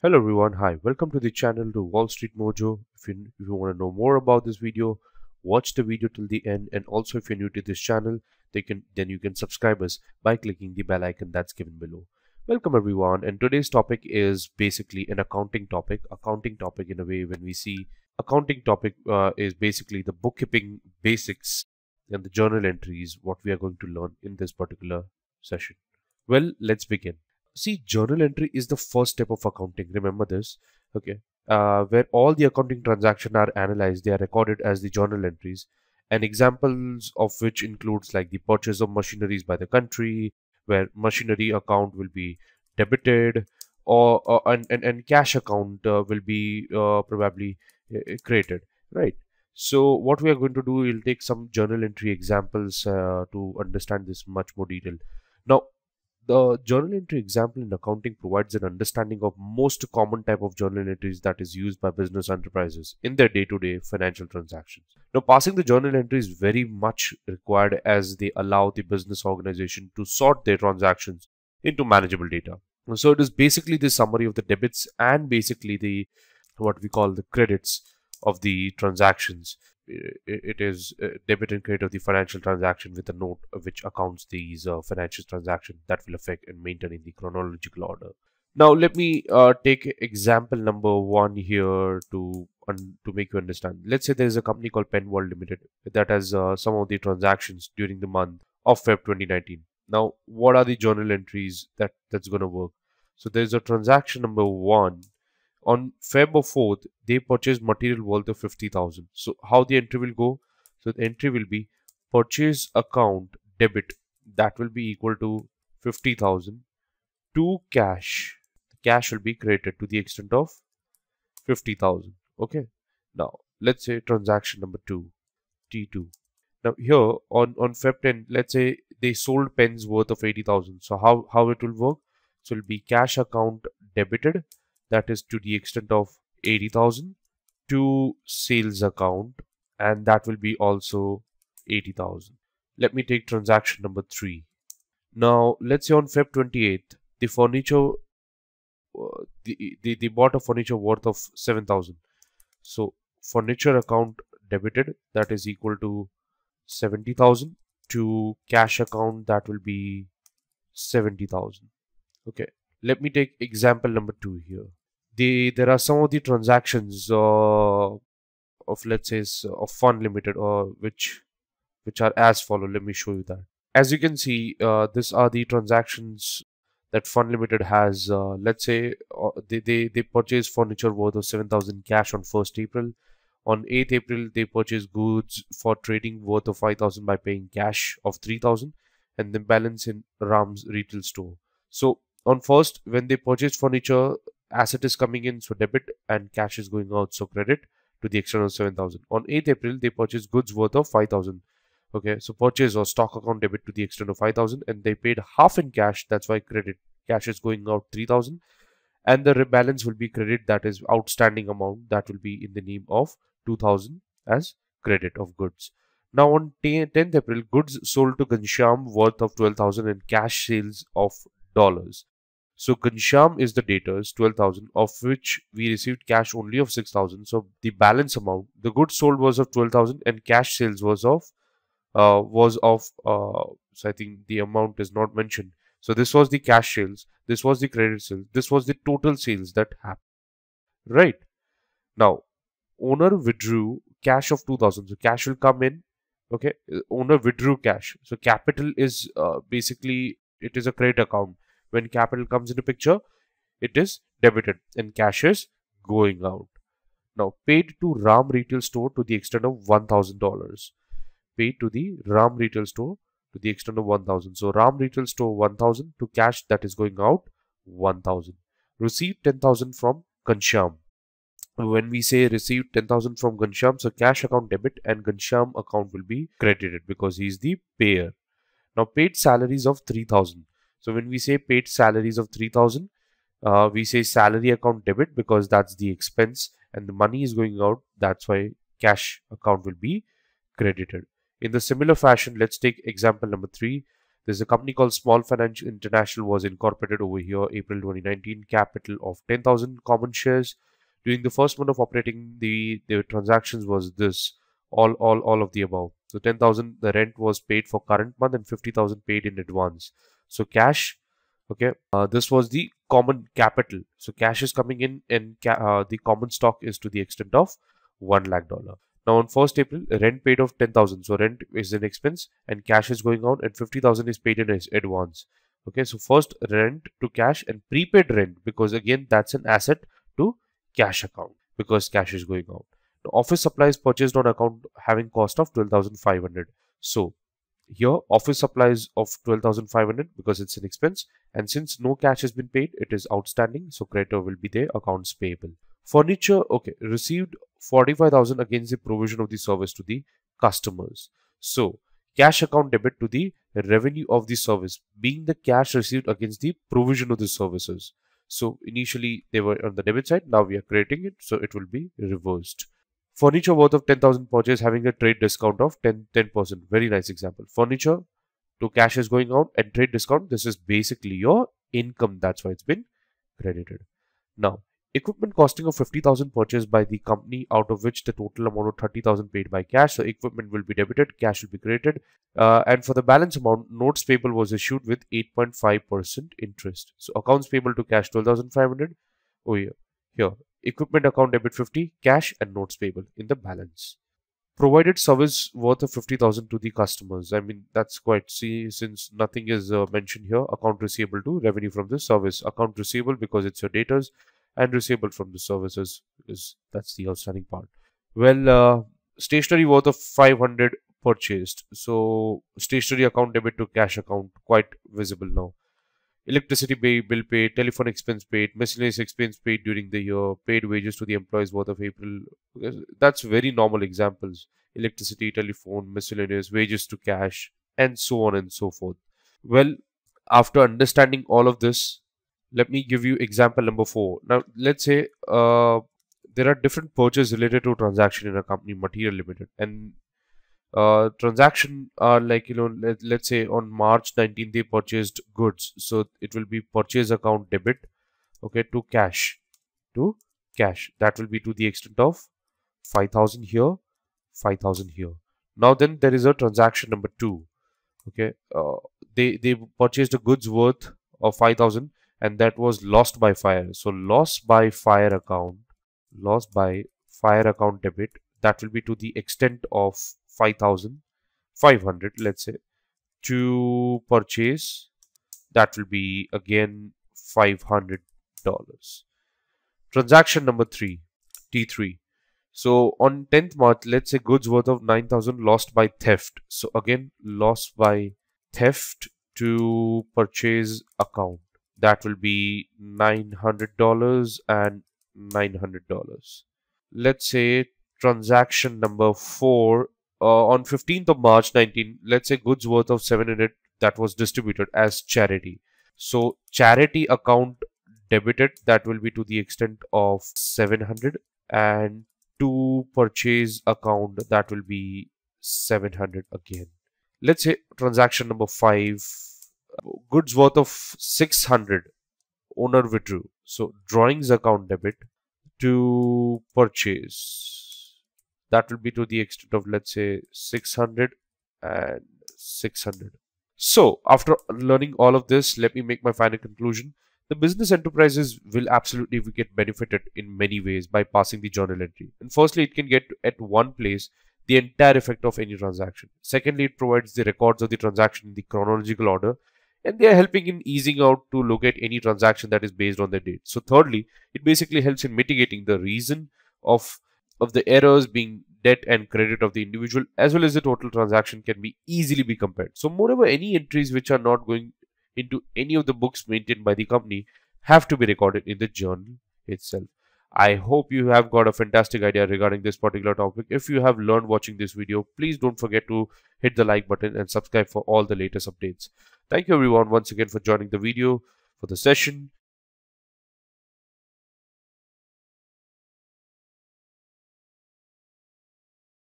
Hello everyone, hi, welcome to the channel to Wall Street Mojo. If you, if you want to know more about this video, watch the video till the end and also if you're new to this channel, they can then you can subscribe us by clicking the bell icon that's given below. Welcome everyone and today's topic is basically an accounting topic. Accounting topic in a way when we see accounting topic uh, is basically the bookkeeping basics and the journal entries what we are going to learn in this particular session. Well, let's begin see journal entry is the first step of accounting. Remember this okay? Uh, where all the accounting transactions are analyzed they are recorded as the journal entries. And examples of which includes like the purchase of machineries by the country where machinery account will be debited or, or and, and, and cash account uh, will be uh, probably uh, credited right? So what we are going to do we'll take some journal entry examples uh, to understand this much more detail. Now the journal entry example in accounting provides an understanding of most common type of journal entries that is used by business enterprises in their day-to-day -day financial transactions. Now passing the journal entry is very much required as they allow the business organization to sort their transactions into manageable data. So it is basically the summary of the debits and basically the what we call the credits of the transactions it is debit and credit of the financial transaction with a note which accounts these uh, financial transaction that will affect and maintain in the chronological order. Now let me uh, take example number one here to to make you understand. Let's say there is a company called Pen World Limited that has uh, some of the transactions during the month of Feb 2019. Now what are the journal entries that that's going to work? So there's a transaction number one on Feb 4th, they purchased material worth of 50,000. So how the entry will go? So the entry will be purchase account debit that will be equal to 50,000 to cash. The cash will be credited to the extent of 50,000. Okay. Now let's say transaction number two, T2. Now here on on Feb 10, let's say they sold pens worth of 80,000. So how how it will work? So it will be cash account debited that is to the extent of 80,000 to sales account and that will be also 80,000. Let me take transaction number 3. Now let's say on Feb 28th the furniture uh, the, the, bought a furniture worth of 7,000. So furniture account debited that is equal to 70,000 to cash account that will be 70,000. Okay let me take example number two here the there are some of the transactions uh, of let's say of fund limited or uh, which which are as follow. Let me show you that. As you can see uh, these are the transactions that fund limited has uh, let's say uh, they, they they purchase furniture worth of 7000 cash on 1st april. On 8th april they purchase goods for trading worth of 5000 by paying cash of 3000 and then balance in ram's retail store. So on first when they purchase furniture asset is coming in so debit and cash is going out so credit to the external 7000 on 8th april they purchase goods worth of 5000 okay so purchase or stock account debit to the extent of 5000 and they paid half in cash that's why credit cash is going out 3000 and the rebalance will be credit that is outstanding amount that will be in the name of 2000 as credit of goods. Now on 10th april goods sold to Ghanshyam worth of 12000 and cash sales of dollars so Ghanshyam is the debtors 12,000 of which we received cash only of 6,000. So the balance amount, the goods sold was of 12,000 and cash sales was of uh, was of uh, so I think the amount is not mentioned. So this was the cash sales, this was the credit sales, this was the total sales that happened. Right. Now owner withdrew cash of 2000 so cash will come in okay owner withdrew cash so capital is uh, basically it is a credit account when capital comes into picture it is debited and cash is going out. Now paid to ram retail store to the extent of $1000 paid to the ram retail store to the extent of 1000 so ram retail store 1000 to cash that is going out 1000 received 10000 from Ghanshyam. When we say received 10,000 from Ghanshyam, so cash account debit and Ghanshyam account will be credited because he is the payer. Now paid salaries of 3000. So when we say paid salaries of 3000, uh, we say salary account debit because that's the expense and the money is going out. That's why cash account will be credited. In the similar fashion, let's take example number three. there's a company called Small Finance International was incorporated over here April 2019 capital of 10,000 common shares during the first month of operating the the transactions was this all all all of the above so 10000 the rent was paid for current month and 50000 paid in advance so cash okay uh, this was the common capital. So cash is coming in and uh, the common stock is to the extent of 1 lakh dollar. Now on 1st april rent paid of 10000 so rent is an expense and cash is going out and 50000 is paid in advance. Okay so first rent to cash and prepaid rent because again that's an asset to cash account because cash is going out. The office supplies purchased on account having cost of 12500 so here office supplies of 12500 because it's an expense. And since no cash has been paid it is outstanding. So creditor will be there accounts payable. Furniture okay received 45000 against the provision of the service to the customers. So cash account debit to the revenue of the service being the cash received against the provision of the services. So initially they were on the debit side. Now we are crediting it. So it will be reversed Furniture worth of 10,000 purchase having a trade discount of 10, 10%. Very nice example. Furniture to cash is going out and trade discount. This is basically your income. That's why it's been credited. Now, equipment costing of 50,000 purchased by the company out of which the total amount of 30,000 paid by cash. So equipment will be debited, cash will be credited. Uh, and for the balance amount, notes payable was issued with 8.5% interest. So accounts payable to cash 12,500. Oh yeah, here equipment account debit 50 cash and notes payable in the balance. Provided service worth of 50000 to the customers. I mean that's quite see since nothing is uh, mentioned here account receivable to revenue from the service. Account receivable because it's your datas and receivable from the services is that's the outstanding part. Well uh, stationery worth of 500 purchased. So stationery account debit to cash account quite visible now electricity bill paid, telephone expense paid, miscellaneous expense paid during the year, paid wages to the employees worth of April. That's very normal examples. Electricity, telephone, miscellaneous, wages to cash, and so on and so forth. Well, after understanding all of this, let me give you example number four. Now, let's say uh, there are different purchases related to transaction in a company, material limited, and uh, transaction are like you know let, let's say on march 19th they purchased goods. So it will be purchase account debit okay to cash to cash. That will be to the extent of 5000 here 5000 here. Now then there is a transaction number two okay uh, they they purchased a goods worth of 5000 and that was lost by fire. So loss by fire account loss by fire account debit that will be to the extent of 5500 let's say to purchase that will be again $500 transaction number 3 T3 so on 10th March let's say goods worth of 9000 lost by theft. So again loss by theft to purchase account. That will be $900 and $900 let's say transaction number 4 uh, on 15th of March 19, let's say goods worth of 700 that was distributed as charity. So charity account debited that will be to the extent of 700 and to purchase account that will be 700 again. Let's say transaction number 5 goods worth of 600 owner withdrew. So drawings account debit to purchase that will be to the extent of let's say 600 and 600 so after learning all of this let me make my final conclusion. The business enterprises will absolutely get benefited in many ways by passing the journal entry. And firstly it can get at one place the entire effect of any transaction. Secondly it provides the records of the transaction in the chronological order and they are helping in easing out to locate any transaction that is based on the date. So thirdly it basically helps in mitigating the reason of of the errors being debt and credit of the individual as well as the total transaction can be easily be compared. So moreover, any entries which are not going into any of the books maintained by the company have to be recorded in the journal itself. I hope you have got a fantastic idea regarding this particular topic. If you have learned watching this video, please don't forget to hit the like button and subscribe for all the latest updates. Thank you everyone once again for joining the video for the session.